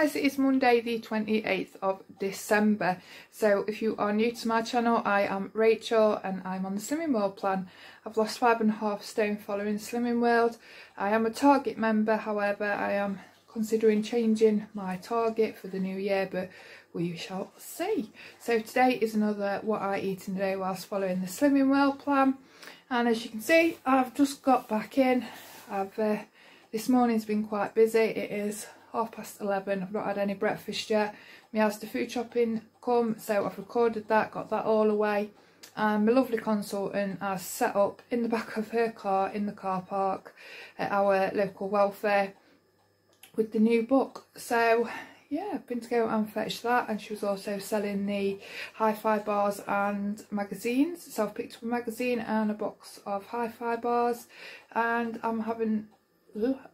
guys, it is Monday the 28th of December. So if you are new to my channel, I am Rachel and I'm on the Slimming World plan. I've lost five and a half stone following Slimming World. I am a Target member, however, I am considering changing my target for the new year, but we shall see. So today is another what I eat in day whilst following the Slimming World plan. And as you can see, I've just got back in. I've uh, This morning's been quite busy. It is half past 11 I've not had any breakfast yet. My house to food shopping come so I've recorded that got that all away. And my lovely consultant has set up in the back of her car in the car park at our local welfare with the new book. So yeah I've been to go and fetch that and she was also selling the hi-fi bars and magazines. So I've picked up a magazine and a box of hi-fi bars and I'm having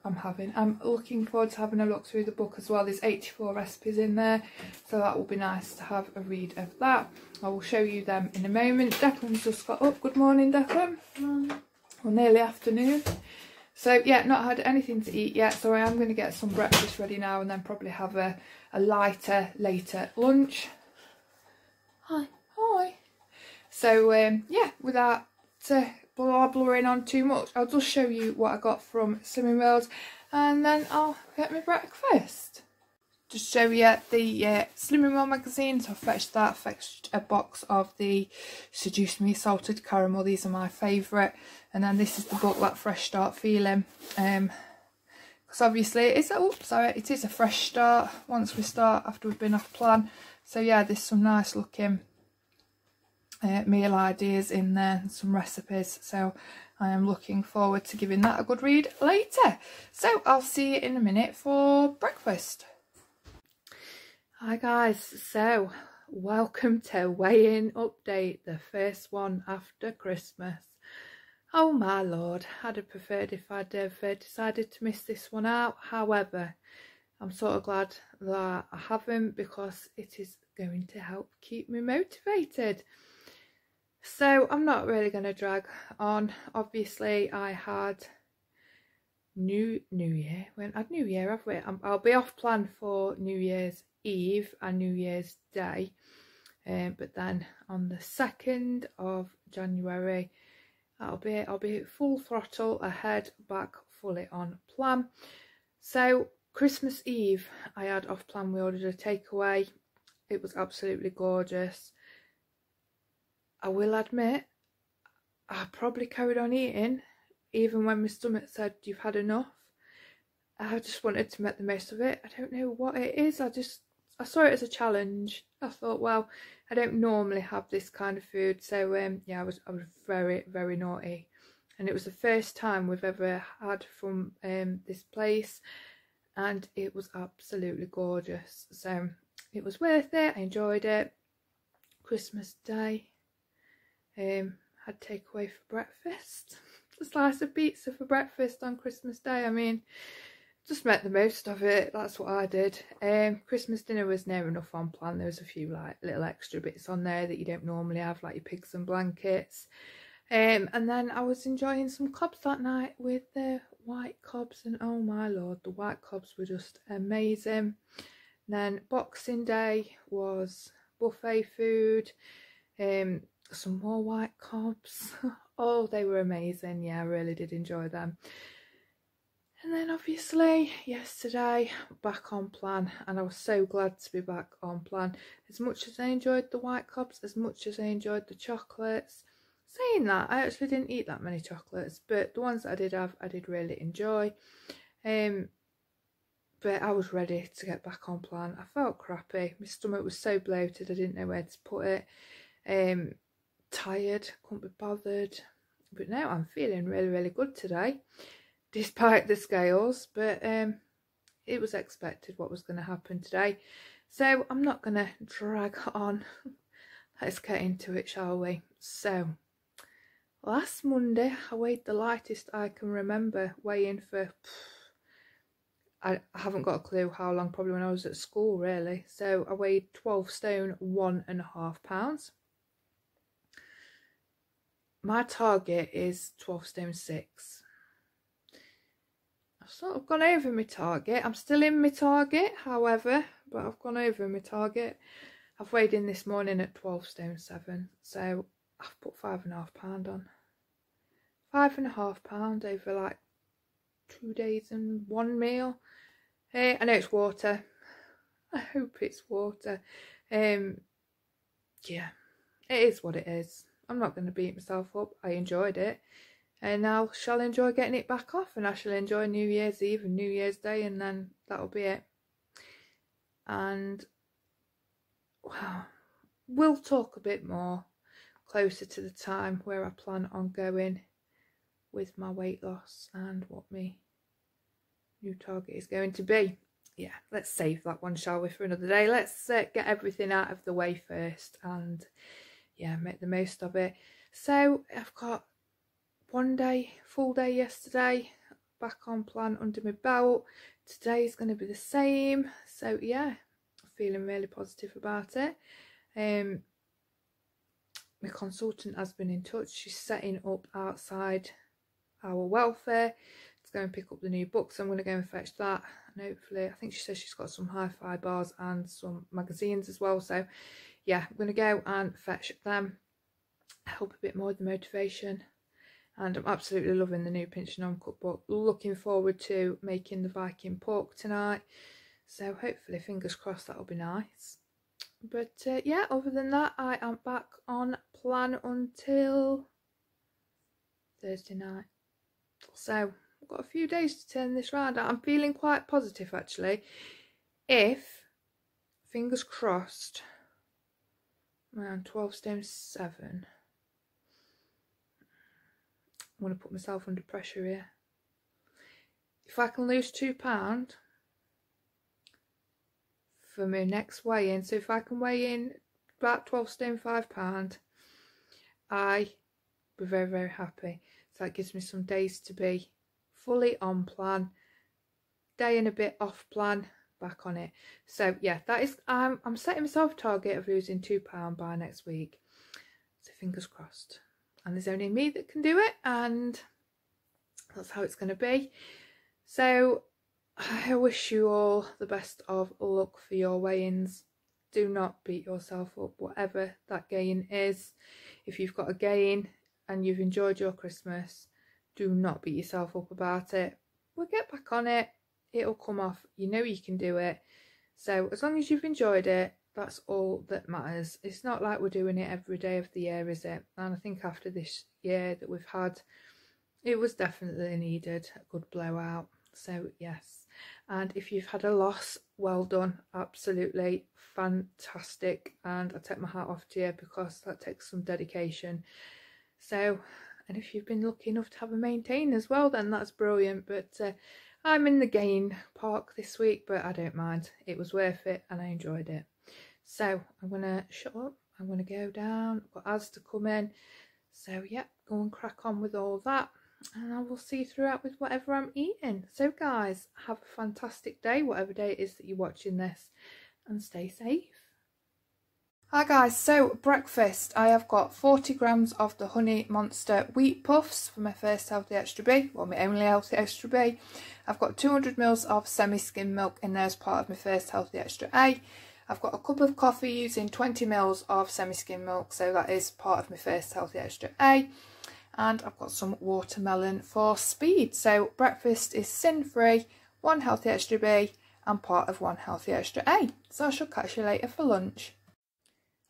I'm having. I'm looking forward to having a look through the book as well. There's 84 recipes in there, so that will be nice to have a read of that. I will show you them in a moment. Declan's just got up. Good morning, Declan. Morning. Well, nearly afternoon. So yeah, not had anything to eat yet, so I am going to get some breakfast ready now and then probably have a, a lighter later lunch. Hi. Hi. So um, yeah, without uh, blah blabbering on too much. I'll just show you what I got from Slimming World and then I'll get my breakfast. Just show you the uh, Slimming World magazine. So I fetched that, fetched a box of the Seduce Me Salted Caramel. These are my favourite. And then this is the book, That Fresh Start Feeling. Um, because obviously it's a, oops, sorry, it is a fresh start once we start after we've been off plan. So yeah, there's some nice looking uh, meal ideas in there and some recipes. So I am looking forward to giving that a good read later. So I'll see you in a minute for breakfast. Hi guys. So welcome to weigh-in update the first one after Christmas. Oh my lord. I'd have preferred if I'd have uh, decided to miss this one out. However I'm sort of glad that I haven't because it is going to help keep me motivated so I'm not really going to drag on. Obviously, I had New New Year. When had New Year, have we? I'll be off plan for New Year's Eve and New Year's Day. Um, but then on the second of January, I'll be I'll be full throttle ahead, back fully on plan. So Christmas Eve, I had off plan. We ordered a takeaway. It was absolutely gorgeous. I will admit, I probably carried on eating even when my stomach said you've had enough. I just wanted to make the most of it. I don't know what it is. I just I saw it as a challenge. I thought, well, I don't normally have this kind of food, so um, yeah, I was I was very very naughty, and it was the first time we've ever had from um, this place, and it was absolutely gorgeous. So it was worth it. I enjoyed it. Christmas Day, um, had takeaway for breakfast. a slice of pizza for breakfast on Christmas Day. I mean, just make the most of it. That's what I did. Um, Christmas dinner was near enough on plan. There was a few like little extra bits on there that you don't normally have, like your pigs and blankets. Um, and then I was enjoying some cobs that night with the white cobs, and oh my lord, the white cobs were just amazing. And then Boxing Day was buffet food. Um, some more white cobs. oh, they were amazing. Yeah, I really did enjoy them. And then obviously yesterday back on plan and I was so glad to be back on plan. As much as I enjoyed the white cobs, as much as I enjoyed the chocolates. Saying that, I actually didn't eat that many chocolates, but the ones I did have, I did really enjoy. Um, but I was ready to get back on plan. I felt crappy. My stomach was so bloated, I didn't know where to put it. Um, tired, couldn't be bothered. But now I'm feeling really, really good today, despite the scales. But um, it was expected what was going to happen today. So I'm not going to drag on. Let's get into it, shall we? So, last Monday I weighed the lightest I can remember weighing for... I haven't got a clue how long, probably when I was at school really. So I weighed 12 stone, one and a half pounds my target is 12 stone 6. I I've sort of gone over my target. I'm still in my target, however, but I've gone over my target. I've weighed in this morning at 12 stone 7, so I've put five and a half pound on. Five and a half pound over like two days and one meal. Hey, I know it's water. I hope it's water. Um, yeah, it is what it is. I'm not going to beat myself up. I enjoyed it. And I shall enjoy getting it back off. And I shall enjoy New Year's Eve and New Year's Day. And then that'll be it. And, well, we'll talk a bit more closer to the time where I plan on going with my weight loss and what my new target is going to be. Yeah, let's save that one, shall we, for another day. Let's uh, get everything out of the way first and, yeah, make the most of it. So, I've got one day, full day yesterday, back on plan under my belt. Today is going to be the same. So, yeah, feeling really positive about it. Um, my consultant has been in touch. She's setting up outside our welfare to go and pick up the new books. I'm going to go and fetch that and hopefully I think she says she's got some hi-fi bars and some magazines as well. So yeah, I'm going to go and fetch them, help a bit more with the motivation. And I'm absolutely loving the new Pinch of Nom cookbook. Looking forward to making the Viking pork tonight. So hopefully, fingers crossed, that'll be nice. But uh, yeah, other than that, I am back on plan until Thursday night. So I've got a few days to turn this round. I'm feeling quite positive actually. If, fingers crossed, around 12 stone 7. I'm going to put myself under pressure here. If I can lose £2 for my next weigh in, so if I can weigh in about 12 stone 5 pound, I be very, very happy. So that gives me some days to be fully on plan, day and a bit off plan, back on it. So yeah, that is, I'm, I'm setting myself a target of losing £2 by next week. So fingers crossed. And there's only me that can do it and that's how it's going to be. So I wish you all the best of luck for your weigh-ins. Do not beat yourself up, whatever that gain is. If you've got a gain, and you've enjoyed your Christmas, do not beat yourself up about it. We'll get back on it. It'll come off. You know you can do it. So as long as you've enjoyed it, that's all that matters. It's not like we're doing it every day of the year, is it? And I think after this year that we've had, it was definitely needed, a good blowout. So yes. And if you've had a loss, well done. Absolutely fantastic. And I take my hat off to you because that takes some dedication. So, and if you've been lucky enough to have a maintain as well, then that's brilliant. But uh, I'm in the gain park this week, but I don't mind. It was worth it and I enjoyed it. So I'm going to shut up. I'm going to go down. I've got Az to come in. So, yeah, go and crack on with all that. And I will see you throughout with whatever I'm eating. So, guys, have a fantastic day, whatever day it is that you're watching this. And stay safe. Hi guys, so breakfast I have got 40 grams of the Honey Monster Wheat Puffs for my first Healthy Extra B, well my only Healthy Extra B. I've got 200 mils of semi-skim milk in there as part of my first Healthy Extra A. I've got a cup of coffee using 20 mils of semi-skim milk, so that is part of my first Healthy Extra A. And I've got some watermelon for speed. So breakfast is sin-free, one Healthy Extra B and part of one Healthy Extra A. So I shall catch you later for lunch.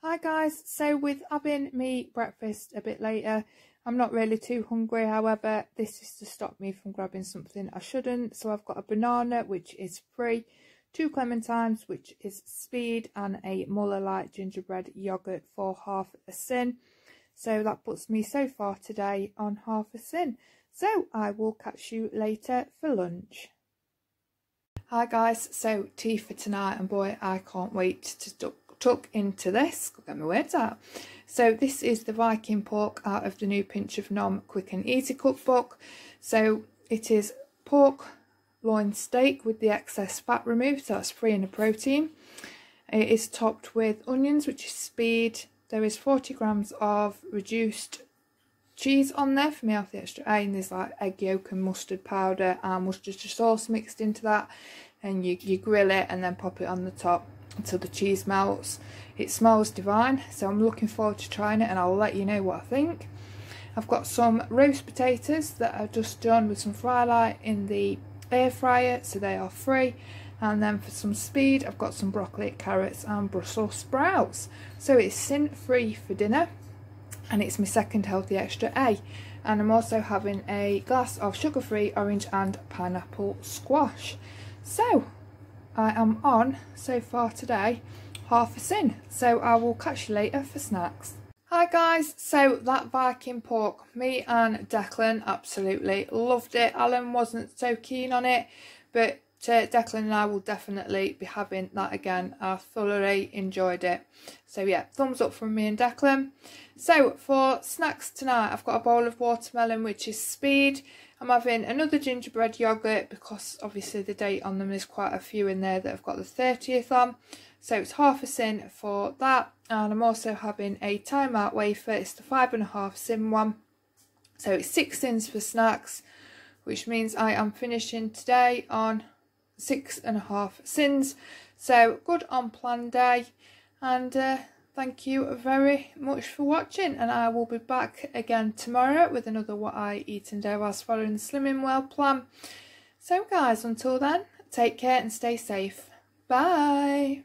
Hi guys, so with having me breakfast a bit later, I'm not really too hungry, however, this is to stop me from grabbing something I shouldn't. So I've got a banana, which is free, two clementines, which is speed, and a Muller Light gingerbread yoghurt for half a sin. So that puts me so far today on half a sin. So I will catch you later for lunch. Hi guys, so tea for tonight and boy I can't wait to tuck into this, get my words out. So this is the Viking pork out of the new Pinch of Nom Quick and Easy cookbook. So it is pork loin steak with the excess fat removed, so that's free in the protein. It is topped with onions, which is speed. There is 40 grams of reduced cheese on there for me off the extra A and there's like egg yolk and mustard powder and Worcestershire sauce mixed into that and you, you grill it and then pop it on the top until the cheese melts. It smells divine so I'm looking forward to trying it and I'll let you know what I think. I've got some roast potatoes that I've just done with some fry light in the air fryer so they are free and then for some speed I've got some broccoli, carrots and Brussels sprouts. So it's sin free for dinner and it's my second healthy extra A and I'm also having a glass of sugar-free orange and pineapple squash. So I am on so far today half a sin so I will catch you later for snacks. Hi guys, so that Viking pork, me and Declan absolutely loved it. Alan wasn't so keen on it but uh, Declan and I will definitely be having that again. I thoroughly enjoyed it. So yeah, thumbs up from me and Declan. So for snacks tonight, I've got a bowl of watermelon, which is speed. I'm having another gingerbread yoghurt because obviously the date on them is quite a few in there that I've got the 30th on. So it's half a sin for that. And I'm also having a time out wafer. It's the five and a half sin one. So it's six sins for snacks, which means I am finishing today on six and a half sins. So good on plan day. And uh, thank you very much for watching and I will be back again tomorrow with another what I eat and do whilst following the Slimming World plan. So guys, until then, take care and stay safe. Bye.